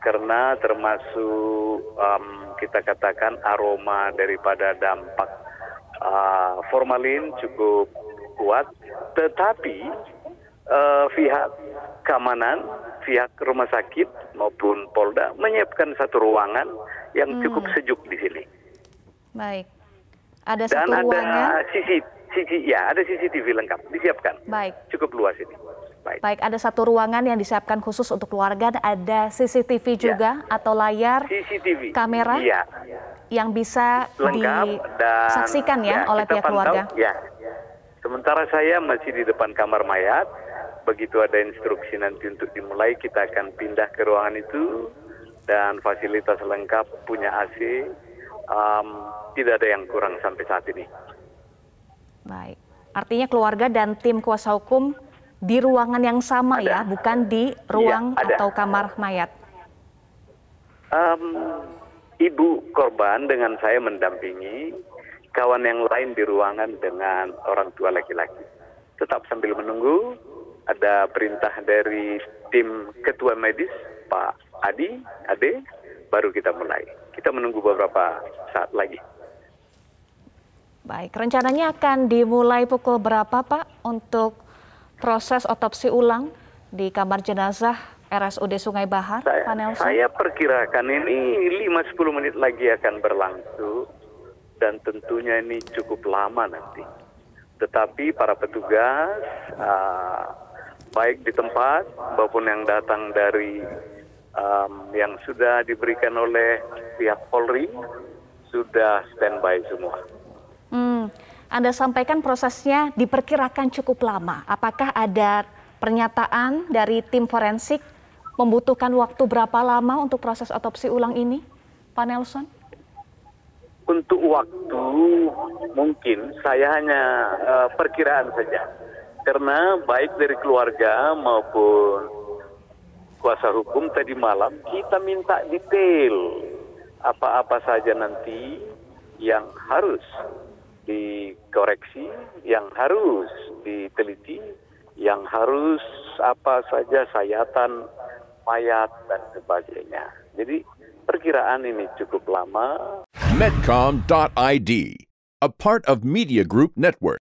karena termasuk um, kita katakan aroma daripada dampak uh, formalin cukup kuat, tetapi uh, pihak keamanan, pihak rumah sakit maupun Polda menyiapkan satu ruangan yang Hmm. cukup sejuk di sini. Baik. Ada Dan satu ada ruangan. CC, CC, ya ada CCTV lengkap disiapkan. Baik. Cukup luas ini. Baik. Baik, ada satu ruangan yang disiapkan khusus untuk keluarga, ada CCTV juga atau layar CCTV. kamera Iya. yang bisa lengkap dan disaksikan ya, oleh kita pihak keluarga. Ya. Sementara saya masih di depan kamar mayat. Begitu ada instruksi nanti untuk dimulai, kita akan pindah ke ruangan itu dan fasilitas lengkap punya AC. Um, tidak ada yang kurang sampai saat ini. Baik. Artinya keluarga dan tim kuasa hukum di ruangan yang sama ya, Ada. bukan di ruang ada. atau kamar mayat. Um, ibu korban dengan saya mendampingi kawan yang lain di ruangan dengan orang tua laki-laki. Tetap sambil menunggu ada perintah dari tim ketua medis Pak Adi, Ade, baru kita mulai. Kita menunggu beberapa saat lagi. Baik, rencananya akan dimulai pukul berapa Pak untuk proses otopsi ulang di kamar jenazah RSUD Sungai Bahar, Saya, Pak Nelson? saya perkirakan ini 5-10 menit lagi akan berlangsung dan tentunya ini cukup lama nanti. Tetapi para petugas ah, baik di tempat maupun yang datang dari um, yang sudah diberikan oleh pihak Polri sudah standby semua. Hmm, Anda sampaikan prosesnya diperkirakan cukup lama. Apakah ada pernyataan dari tim forensik membutuhkan waktu berapa lama untuk proses otopsi ulang ini, Pak Nelson? Untuk waktu mungkin saya hanya eh, perkiraan saja. Karena baik dari keluarga maupun kuasa hukum tadi malam kita minta detail apa-apa saja nanti yang harus dikoreksi, yang harus diteliti, yang harus apa saja sayatan mayat dan sebagainya. Jadi perkiraan ini cukup lama Medcom.id, a part of Media Group Network.